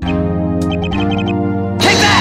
Take that!